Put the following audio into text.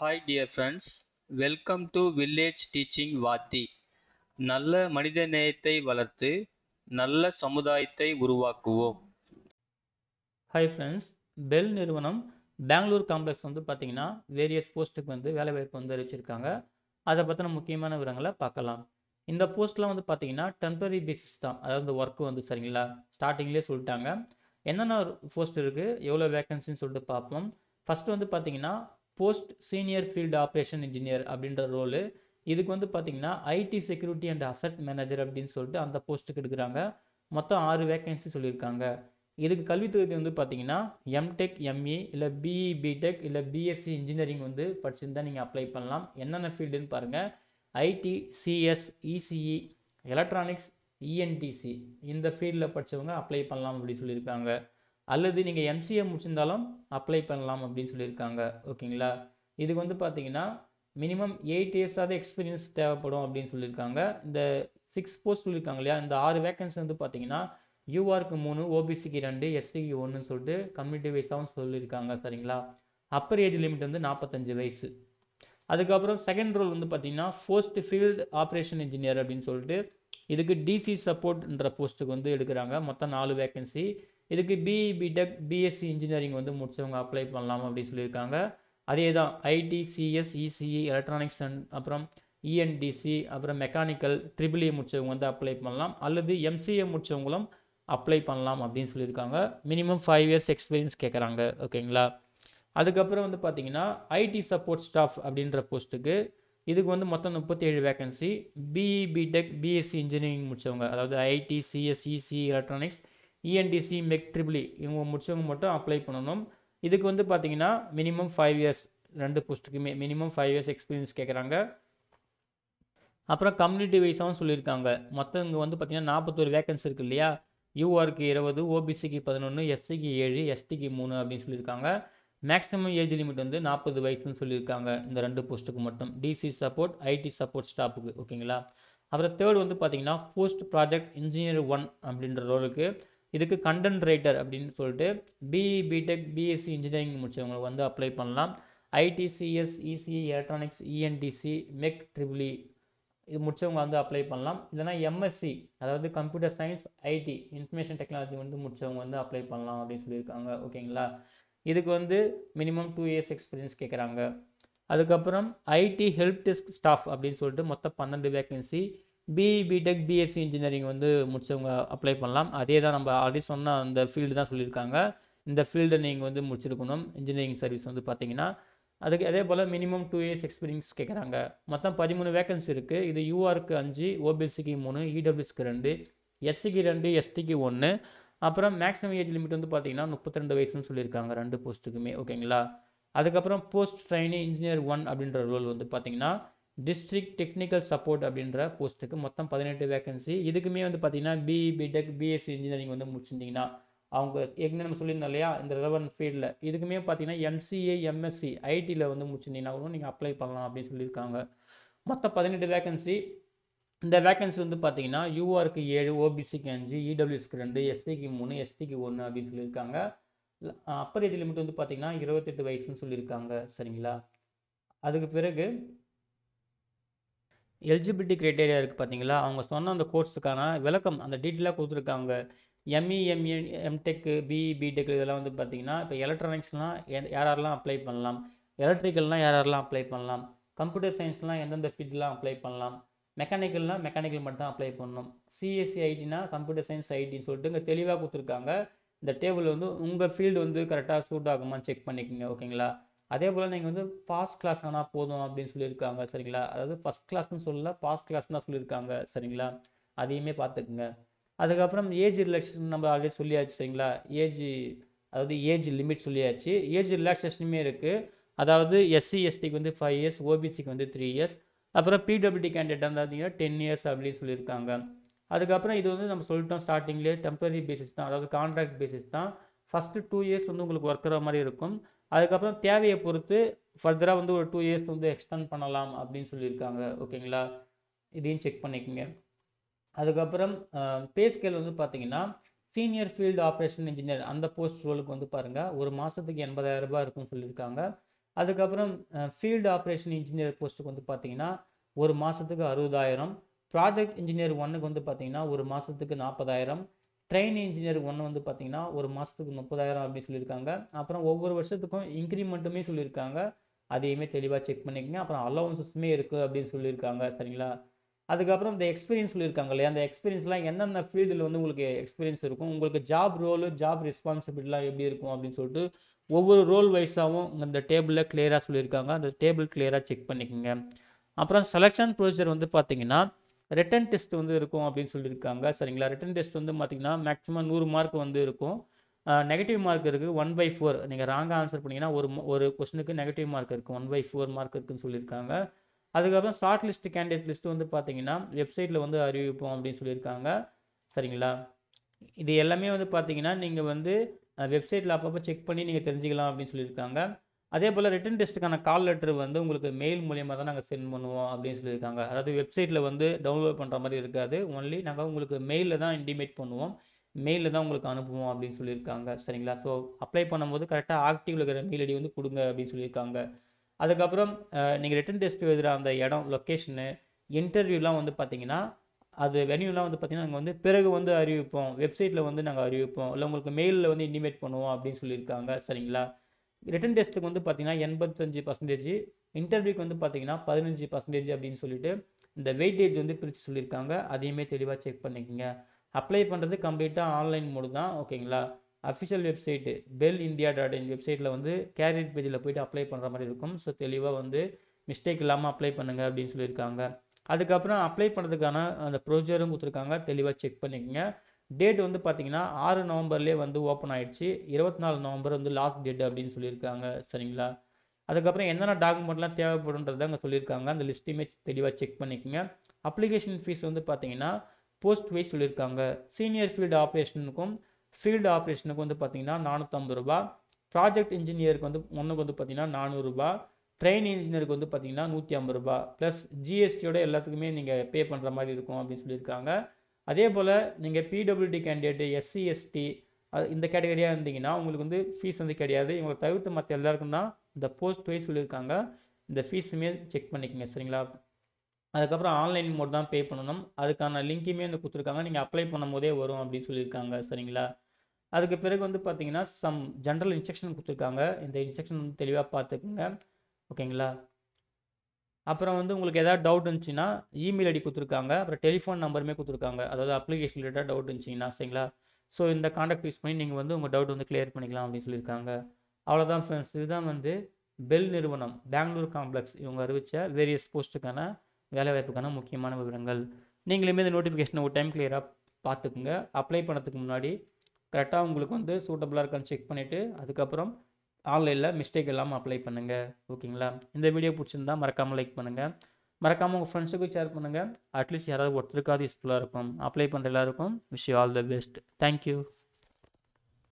Hi dear friends welcome to village teaching வாத்தி நல்ல மனித நேயத்தை வளர்த்து நல்ல சமுதாயத்தை உருவாக்குவோம். ஹாய் ஃப்ரெண்ட்ஸ் பெல் நிறுவனம் பெங்களூர் காம்ப்ளெக்ஸ் வந்து பார்த்தீங்கன்னா வேரியஸ் போஸ்ட்டுக்கு வந்து வேலைவாய்ப்பு வந்து அறிவிச்சிருக்காங்க. அதை பற்றின முக்கியமான விவரங்களை பார்க்கலாம். இந்த போஸ்ட்லாம் வந்து பார்த்தீங்கன்னா டெம்பரரி பேசிஸ் தான். அதாவது ஒர்க்கு வந்து சரிங்களா? ஸ்டார்டிங்லேயே சொல்லிட்டாங்க. என்னென்ன போஸ்ட் இருக்குது எவ்வளோ வேகன்சின்னு சொல்லிட்டு பார்ப்போம். ஃபஸ்ட்டு வந்து பார்த்தீங்கன்னா post senior field operation engineer அப்படின்ற ரோலு இதுக்கு வந்து பார்த்தீங்கன்னா IT security and asset manager அப்படின்னு சொல்லிட்டு அந்த போஸ்ட்டுக்கு எடுக்கிறாங்க. மொத்தம் ஆறு வேகன்சி சொல்லியிருக்காங்க. இதுக்கு கல்வித் தகுதி வந்து பார்த்தீங்கன்னா எம்டெக் எம்இ இல்லை பிஇ பிடெக் இல்லை பிஎஸ்சி இன்ஜினியரிங் வந்து படிச்சிருந்தா நீங்கள் அப்ளை பண்ணலாம். என்னென்ன ஃபீல்டுன்னு பாருங்கள் IT CS ECE electronics ENTC இந்த ஃபீல்டில் படித்தவங்க அப்ளை பண்ணலாம் அப்படின்னு சொல்லியிருக்காங்க. அல்லது நீங்கள் எம்சிஏ முடிச்சிருந்தாலும் அப்ளை பண்ணலாம் அப்படின்னு சொல்லியிருக்காங்க. ஓகேங்களா? இதுக்கு வந்து பார்த்தீங்கன்னா மினிமம் எயிட் இயர்ஸாவது எக்ஸ்பீரியன்ஸ் தேவைப்படும் அப்படின்னு சொல்லியிருக்காங்க. இந்த சிக்ஸ் போஸ்ட் சொல்லியிருக்காங்க இல்லையா? இந்த ஆறு வேகன்சி வந்து பார்த்தீங்கன்னா யூஆருக்கு மூணு ஓபிசிக்கு ரெண்டு எஸ்சிக்கு ஒன்றுன்னு சொல்லிட்டு கம்யூனிட்டி வைஸாகவும் சொல்லியிருக்காங்க சரிங்களா? அப்பர் ஏஜ் லிமிட் வந்து நாற்பத்தஞ்சு வயசு. அதுக்கப்புறம் செகண்ட் ரோல் வந்து பார்த்தீங்கன்னா ஃபோஸ்ட் ஃபீல்டு ஆப்ரேஷன் இன்ஜினியர் அப்படின்னு சொல்லிட்டு இதுக்கு டிசி சப்போர்ட்ன்ற போஸ்ட்டுக்கு வந்து எடுக்கிறாங்க. மொத்தம் நாலு வேக்கன்சி இதுக்கு பிஇ பிடெக் பிஎஸ்சி இன்ஜினியரிங் வந்து முடிச்சவங்க அப்ளை பண்ணலாம் அப்படின்னு சொல்லியிருக்காங்க. அதே தான் IT CS ECE electronics and அப்புறம் இஎன்டிசி அப்புறம் மெக்கானிக்கல் ட்ரிபிள்இ முடிச்சவங்க வந்து அப்ளை பண்ணலாம். அல்லது எம்சிஏ முடிச்சவங்களும் அப்ளை பண்ணலாம் அப்படின்னு சொல்லியிருக்காங்க. மினிமம் ஃபைவ் இயர்ஸ் எக்ஸ்பீரியன்ஸ் கேட்குறாங்க ஓகேங்களா? அதுக்கப்புறம் வந்து பார்த்தீங்கன்னா ஐடி சப்போர்ட் ஸ்டாஃப் அப்படின்ற போஸ்ட்டுக்கு இதுக்கு வந்து மொத்தம் முப்பத்தி ஏழு vacancy BE BTech BSc engineering முடித்தவங்க அதாவது IT CSEC electronics ENTC mech triple E இவங்க முடிச்சவங்க மட்டும் அப்ளை பண்ணணும். இதுக்கு வந்து பார்த்தீங்கன்னா மினிமம் ஃபைவ் இயர்ஸ் ரெண்டு போஸ்ட்டுக்குமே மினிமம் ஃபைவ் இயர்ஸ் எக்ஸ்பீரியன்ஸ் கேட்குறாங்க அப்புறம் கம்யூனிட்டி வைஸாகவும் சொல்லியிருக்காங்க. மொத்தம் இங்கே வந்து பார்த்திங்கன்னா நாற்பத்தொரு வேகன்சி இருக்குது இல்லையா? யூஆருக்கு இருபது ஓபிசிக்கு பதினொன்று எஸ்சிக்கு ஏழு எஸ்டிக்கு மூணு அப்படின்னு சொல்லியிருக்காங்க. மேக்ஸிமம் ஏஜ் லிமிட் வந்து நாற்பது வயசுன்னு சொல்லியிருக்காங்க இந்த ரெண்டு போஸ்ட்டுக்கு மட்டும். டிசி சப்போர்ட் ஐடி சப்போர்ட் ஸ்டாஃபுக்கு ஓகேங்களா? அப்புறம் தேர்ட் வந்து பார்த்தீங்கன்னா போஸ்ட் ப்ராஜெக்ட் இன்ஜினியர் ஒன் அப்படின்ற ரோலுக்கு இதுக்கு கண்டென்ட் ரைட்டர் அப்படின்னு சொல்லிட்டு பிஇ பிடெக் பிஎஸ்சி இன்ஜினியரிங் முடிச்சவங்களுக்கு வந்து அப்ளை பண்ணலாம். IT CS ECE electronics ENTC mech triple E இது முடிச்சவங்க வந்து அப்ளை பண்ணலாம். இல்லைனா எம்எஸ்சி அதாவது computer science IT information technology வந்து முடிச்சவங்க வந்து அப்ளை பண்ணலாம் அப்படின்னு சொல்லியிருக்காங்க. ஓகேங்களா? இதுக்கு வந்து மினிமம் டூ இயர்ஸ் எக்ஸ்பீரியன்ஸ் கேட்குறாங்க அதுக்கப்புறம் ஐடி ஹெல்ப் டெஸ்க் ஸ்டாஃப் அப்படின்னு சொல்லிட்டு மொத்தம் பன்னெண்டு vacancy BE BTech BSc engineering வந்து முடிச்சவங்க அப்ளை பண்ணலாம். அதே தான் நம்ம ஆல்ரெடி சொன்ன அந்த ஃபீல்டு தான் சொல்லியிருக்காங்க. இந்த ஃபீல்டை நீங்கள் வந்து முடிச்சிருக்கணும். இன்ஜினியரிங் சர்வீஸ் வந்து பார்த்தீங்கன்னா அதுக்கு அதே போல் மினிமம் டூ இயர்ஸ் எக்ஸ்பீரியன்ஸ் கேட்குறாங்க மொத்தம் பதிமூணு வேகன்சி இருக்குது இது யூஆருக்கு அஞ்சு ஓபிசிக்கு மூணு இடபிள்யூஸ்க்கு ரெண்டு எஸ்சிக்கு ரெண்டு எஸ்டிக்கு ஒன்று அப்புறம் மேக்ஸிமம் ஏஜ் லிமிட் வந்து பார்த்தீங்கன்னா முப்பத்தி ரெண்டு வயசுன்னு சொல்லியிருக்காங்க ரெண்டு போஸ்ட்டுக்குமே ஓகேங்களா அதுக்கப்புறம் போஸ்ட் ட்ரைனிங் இன்ஜினியர் ஒன் அப்படின்ற ரோல் வந்து பார்த்தீங்கன்னா டிஸ்ட்ரிக்ட் டெக்னிக்கல் சப்போர்ட் அப்படின்ற போஸ்ட்டுக்கு மொத்தம் பதினெட்டு வேகன்சி இதுக்குமே வந்து பார்த்தீங்கன்னா பிஇ பிடெக் பிஎஸ்சி இன்ஜினியரிங் வந்து முடிச்சிருந்தீங்கன்னா அவங்க ஏற்கனவே நம்ம சொல்லியிருந்தோம் இல்லையா இந்த ரெலவன் ஃபீல்டில் இதுக்குமே பார்த்தீங்கன்னா எம்சிஏ எம்எஸ்சி ஐடியில் வந்து முடிச்சிருந்தீங்கன்னா கூட நீங்கள் அப்ளை பண்ணலாம் அப்படின்னு சொல்லியிருக்காங்க. மொத்தம் பதினெட்டு வேகன்சி இந்த வேகன்சி வந்து பார்த்தீங்கன்னா யூஆருக்கு ஏழு ஓபிசிக்கு அஞ்சு இடபிள்யூஎஸ்க்கு ரெண்டு எஸ்சிக்கு மூணு எஸ்டிக்கு ஒன்று அப்படின்னு சொல்லியிருக்காங்க. அப்பர் ஏஜ் லிமிட் வந்து பார்த்தீங்கன்னா இருபத்தெட்டு வயசுன்னு சொல்லியிருக்காங்க. சரிங்களா? அதுக்கு பிறகு எலிஜிபிலிட்டி க்ரைட்டேரியா இருக்குது பார்த்தீங்களா அவங்க சொன்ன அந்த கோர்ஸுக்கான விளக்கம் அந்த டீட்டெயிலாக கொடுத்துருக்காங்க. ME ME MTech BE BTech இதெல்லாம் வந்து பார்த்தீங்கன்னா இப்போ எலக்ட்ரானிக்ஸ்லாம் யார் யாரெல்லாம் அப்ளை பண்ணலாம்? எலக்ட்ரிக்கல்லாம் யார் யாரெல்லாம் அப்ளை பண்ணலாம்? கம்ப்யூட்டர் சயின்ஸ்லாம் எந்தெந்த ஃபீல்டெலாம் அப்ளை பண்ணலாம்? மெக்கானிக்கல்னால் மெக்கானிக்கல் மட்டும் தான் அப்ளை பண்ணணும் சிஎஸ்சி ஐடினா கம்ப்யூட்டர் சயின்ஸ் ஐடின்னு சொல்லிட்டு இங்கே தெளிவாக கொடுத்துருக்காங்க. இந்த டேபிள் வந்து உங்கள் ஃபீல்டு வந்து கரெக்டாக சூட் ஆகுமான்னு செக் பண்ணிக்கோங்க ஓகேங்களா அதே போல் நீங்கள் வந்து பாஸ் கிளாஸ் ஆனால் போதும் அப்படின்னு சொல்லியிருக்காங்க சரிங்களா? அதாவது ஃபஸ்ட் கிளாஸ்னு சொல்லல பாஸ் கிளாஸ் தான் சொல்லியிருக்காங்க சரிங்களா? அதையுமே பார்த்துக்குங்க. அதுக்கப்புறம் ஏஜ் ரிலாக்ஸேஷன் நம்ம ஆல்ரெடி சொல்லியாச்சு சரிங்களா? ஏஜ் அதாவது ஏஜ் லிமிட் சொல்லியாச்சு. ஏஜ் ரிலாக்ஸேஷனுமே இருக்குது அதாவது எஸ்சி எஸ்டிக்கு வந்து ஃபைவ் இயர்ஸ் ஓபிசிக்கு வந்து த்ரீ இயர்ஸ் அப்புறம் பிடபிள்யூடி கேண்டிடேட் பார்த்தீங்கன்னா டென் இயர்ஸ் அப்படின்னு சொல்லியிருக்காங்க. அதுக்கப்புறம் இது வந்து நம்ம சொல்லிட்டோம் ஸ்டார்டிங்லேயே டெம்பரரி பேசிஸ் தான். அதாவது கான்ட்ராக்ட் பேசிஸ் தான். ஃபஸ்ட்டு டூ இயர்ஸ் வந்து உங்களுக்கு ஒர்க் மாதிரி இருக்கும். அதுக்கப்புறம் தேவையை பொறுத்து ஃபர்தராக வந்து ஒரு டூ இயர்ஸ் வந்து எக்ஸ்டெண்ட் பண்ணலாம் அப்படின்னு சொல்லியிருக்காங்க. ஓகேங்களா இதையும் செக் பண்ணிக்கோங்க. அதுக்கப்புறம் பே ஸ்கேல் வந்து பார்த்தீங்கன்னா சீனியர் ஃபீல்டு ஆப்ரேஷன் இன்ஜினியர் அந்த போஸ்ட் ரோலுக்கு வந்து பாருங்கள் ஒரு மாதத்துக்கு எண்பதாயிரம் ரூபாய் இருக்கும்னு சொல்லியிருக்காங்க. அதுக்கப்புறம் ஃபீல்டு ஆப்ரேஷன் இன்ஜினியர் போஸ்ட்டுக்கு வந்து பார்த்தீங்கன்னா ஒரு மாதத்துக்கு அறுபதாயிரம். ப்ராஜெக்ட் இன்ஜினியர் ஒன்றுக்கு வந்து பார்த்தீங்கன்னா ஒரு மாதத்துக்கு நாற்பதாயிரம் ட்ரெயின் இன்ஜினியர் ஒன்று வந்து பார்த்தீங்கன்னா ஒரு மாதத்துக்கு முப்பதாயிரம் அப்படின்னு சொல்லியிருக்காங்க. அப்புறம் ஒவ்வொரு வருஷத்துக்கும் இன்க்ரிமெண்ட்டுமே சொல்லியிருக்காங்க. அதையுமே தெளிவாக செக் பண்ணிக்கங்க. அப்புறம் அலவன்சஸுமே இருக்குது அப்படின்னு சொல்லியிருக்காங்க. சரிங்களா? அதுக்கப்புறம் இந்த எக்ஸ்பீரியன்ஸ் சொல்லியிருக்காங்க இல்லையா? அந்த எக்ஸ்பீரியன்ஸ்லாம் எந்தெந்த ஃபீல்டில் வந்து உங்களுக்கு எக்ஸ்பீரியன்ஸ் இருக்கும்? உங்களுக்கு ஜாப் ரோலு ஜாப் ரெஸ்பான்சிபிலிட்டிலாம் எப்படி இருக்கும் அப்படின்னு சொல்லிட்டு ஒவ்வொரு ரோல் வைஸாகவும் இந்த டேபிளில் கிளியராக சொல்லியிருக்காங்க. அந்த டேபிள் கிளியராக செக் பண்ணிக்கோங்க. அப்புறம் செலெக்ஷன் ப்ரொசீஜர் வந்து பார்த்தீங்கன்னா ரிட்டன் டெஸ்ட் வந்து இருக்கும் அப்படின்னு சொல்லியிருக்காங்க. சரிங்களா? ரிட்டன் டெஸ்ட் வந்து பார்த்தீங்கன்னா மேக்ஸிமம் நூறு மார்க் வந்து இருக்கும். நெகட்டிவ் மார்க் இருக்குது ஒன் பை ஃபோர் நீங்கள் ராங்காக ஆன்சர் பண்ணிங்கன்னா ஒரு ஒரு கொஸ்டினுக்கு நெகட்டிவ் மார்க் இருக்குது ஒன் பை ஃபோர் மார்க் இருக்குதுன்னு சொல்லியிருக்காங்க. அதுக்கப்புறம் ஷார்ட் லிஸ்ட் கேண்டிடேட் லிஸ்ட் வந்து பார்த்தீங்கன்னா வெப்சைட்டில் வந்து அறிவிப்போம் அப்படின்னு சொல்லியிருக்காங்க. சரிங்களா? இது எல்லாமே வந்து பார்த்தீங்கன்னா நீங்கள் வந்து வெப்சைட்டில் அப்பப்போ செக் பண்ணி நீங்கள் தெரிஞ்சுக்கலாம் அப்படின்னு சொல்லியிருக்காங்க. அதே போல் ரிட்டன் டெஸ்ட்டுக்கான கால் லெட்டர் வந்து உங்களுக்கு மெயில் மூலியமாக தான் நாங்கள் சென்ட் பண்ணுவோம் அப்படின்னு சொல்லியிருக்காங்க. அதாவது வெப்சைட்டில் வந்து டவுன்லோட் பண்ணுற மாதிரி இருக்காது. ஒன்லி நாங்கள் உங்களுக்கு மெயிலில் தான் இன்டிமேட் பண்ணுவோம். மெயிலில் தான் உங்களுக்கு அனுப்புவோம் அப்படின்னு சொல்லியிருக்காங்க. சரிங்களா? ஸோ அப்ளை பண்ணும்போது கரெக்டாக ஆக்டிவில் இருக்கிற மெயில் ஐடி வந்து கொடுங்க அப்படின்னு சொல்லியிருக்காங்க. அதுக்கப்புறம் நீங்கள் ரிட்டன் டெஸ்ட் எழுதுகிற அந்த இடம் லொக்கேஷனு இன்டர்வியூலாம் வந்து பார்த்தீங்கன்னா அது வென்யூலாம் வந்து பார்த்தீங்கன்னா நாங்கள் வந்து பிறகு வந்து அறிவிப்போம். வெப்சைட்டில் வந்து நாங்கள் அறிவிப்போம். இல்லை உங்களுக்கு மெயிலில் வந்து இன்டிமேட் பண்ணுவோம் அப்படின்னு சொல்லியிருக்காங்க. சரிங்களா? ரிட்டன் டெஸ்ட்டுக்கு வந்து பார்த்தீங்கன்னா எண்பத்தஞ்சு பர்சன்டேஜ் இன்டர்வியூக்கு வந்து பார்த்தீங்கன்னா பதினஞ்சு பர்சன்டேஜ் அப்படின்னு சொல்லிட்டு இந்த வெயிட்டேஜ் வந்து பிரித்து சொல்லியிருக்காங்க. அதையுமே தெளிவாக செக் பண்ணிக்கோங்க. அப்ளை பண்ணுறது கம்ப்ளீட்டாக ஆன்லைன் மூடு தான் ஓகேங்களா official website BEL India dot in வெப்சைட்டில் வந்து கேரியர் பேஜில் போயிட்டு அப்ளை பண்ணுற மாதிரி இருக்கும். ஸோ தெளிவாக வந்து மிஸ்டேக் இல்லாமல் அப்ளை பண்ணுங்கள் அப்படின்னு சொல்லியிருக்காங்க. அதுக்கப்புறம் அப்ளை பண்ணுறதுக்கான அந்த ப்ரொசீஜரும் கொடுத்துருக்காங்க. தெளிவாக செக் பண்ணிக்கோங்க. டேட் வந்து பார்த்தீங்கன்னா ஆறு நவம்பர்லேயே வந்து ஓப்பன் ஆயிடுச்சு. இருபத்தி நாலு நவம்பர் வந்து லாஸ்ட் டேட் அப்படின்னு சொல்லியிருக்காங்க சரிங்களா? அதுக்கப்புறம் என்னென்ன டாக்குமெண்ட்லாம் தேவைப்படுன்றதை அங்கே சொல்லியிருக்காங்க. அந்த லிஸ்ட்டுமே தெளிவாக செக் பண்ணிக்கோங்க. அப்ளிகேஷன் ஃபீஸ் வந்து பார்த்தீங்கன்னா போஸ்ட் வைஸ் சொல்லியிருக்காங்க. சீனியர் ஃபீல்டு ஆப்ரேஷனுக்கும் ஃபீல்டு ஆப்ரேஷனுக்கு வந்து பார்த்தீங்கன்னா நானூற்றம்பது ரூபா. ப்ராஜெக்ட் இன்ஜினியருக்கு வந்து ஒன்றுக்கு வந்து பார்த்தீங்கன்னா நானூறுரூபா ட்ரெயின் இன்ஜினியருக்கு வந்து பார்த்திங்கன்னா நூற்றி ஐம்பது ரூபா. ப்ளஸ் ஜிஎஸ்டியோட எல்லாத்துக்குமே நீங்கள் பே பண்ணுற மாதிரி இருக்கும் அப்படின்னு சொல்லியிருக்காங்க. அதே போல் நீங்கள் பிடபிள்யூடி கேண்டிடேட்டு எஸ்சி எஸ்டி இந்த கேட்டகரியாக இருந்தீங்கன்னா உங்களுக்கு வந்து ஃபீஸ் வந்து கிடையாது. இவங்களை தவிர்த்து மற்ற எல்லாருக்கும் தான் இந்த போஸ்ட் வைஸ் சொல்லியிருக்காங்க. இந்த ஃபீஸுமே செக் பண்ணிக்கோங்க சரிங்களா? அதுக்கப்புறம் ஆன்லைன் மோட் தான் பே பண்ணணும். அதுக்கான லிங்க்குமே வந்து கொடுத்துருக்காங்க. நீங்கள் அப்ளை பண்ணும் போதே வரும் அப்படின்னு சொல்லியிருக்காங்க சரிங்களா? அதுக்கு பிறகு வந்து பார்த்தீங்கன்னா சம் ஜென்ரல் இன்ஸ்ட்ரக்ஷன் கொடுத்துருக்காங்க. இந்த இன்ஸ்ட்ரக்ஷன் வந்து தெளிவாக பார்த்துக்குங்க ஓகேங்களா? அப்புறம் வந்து உங்களுக்கு எதாவது டவுட் இருந்துச்சுன்னா இமெயில் ஐடி கொடுத்துருக்காங்க. அப்புறம் டெலிஃபோன் நம்பருமே கொடுத்துருக்காங்க. அதாவது அப்ளிகேஷன் ரிலேட்டாக டவுட் இருந்துச்சிங்கன்னா சரிங்களா? ஸோ இந்த காண்டாக்ட் யூஸ் பண்ணி நீங்கள் வந்து உங்கள் டவுட் வந்து கிளியர் பண்ணிக்கலாம் அப்படின்னு சொல்லியிருக்காங்க. அவ்வளோதான் ஃப்ரெண்ட்ஸ் இதுதான் வந்து பெல் நிறுவனம். பெங்களூர் காம்ப்ளெக்ஸ் இவங்க அறிவித்த வேரியஸ் போஸ்ட்டுக்கான வேலைவாய்ப்புக்கான முக்கியமான விவரங்கள். நீங்களுமே இந்த நோட்டிஃபிகேஷனை ஒரு டைம் கிளியராக பார்த்துக்குங்க. அப்ளை பண்ணதுக்கு முன்னாடி கரெக்டாக உங்களுக்கு வந்து சூட்டபுளாக இருக்கான்னு செக் பண்ணிவிட்டு அதுக்கப்புறம் ஆன்லைனில் மிஸ்டேக் இல்லாமல் அப்ளை பண்ணுங்கள் ஓகேங்களா இந்த வீடியோ பிடிச்சிருந்தா மறக்காமல் லைக் பண்ணுங்கள் மறக்காமல் உங்கள் ஃப்ரெண்ட்ஸுக்கும் ஷேர் பண்ணுங்கள் அட்லீஸ்ட் யாராவது ஒருத்தருக்காவது யூஸ்ஃபுல்லாக இருக்கும். அப்ளை பண்ணுற எல்லாருக்கும் wish you all the best thank you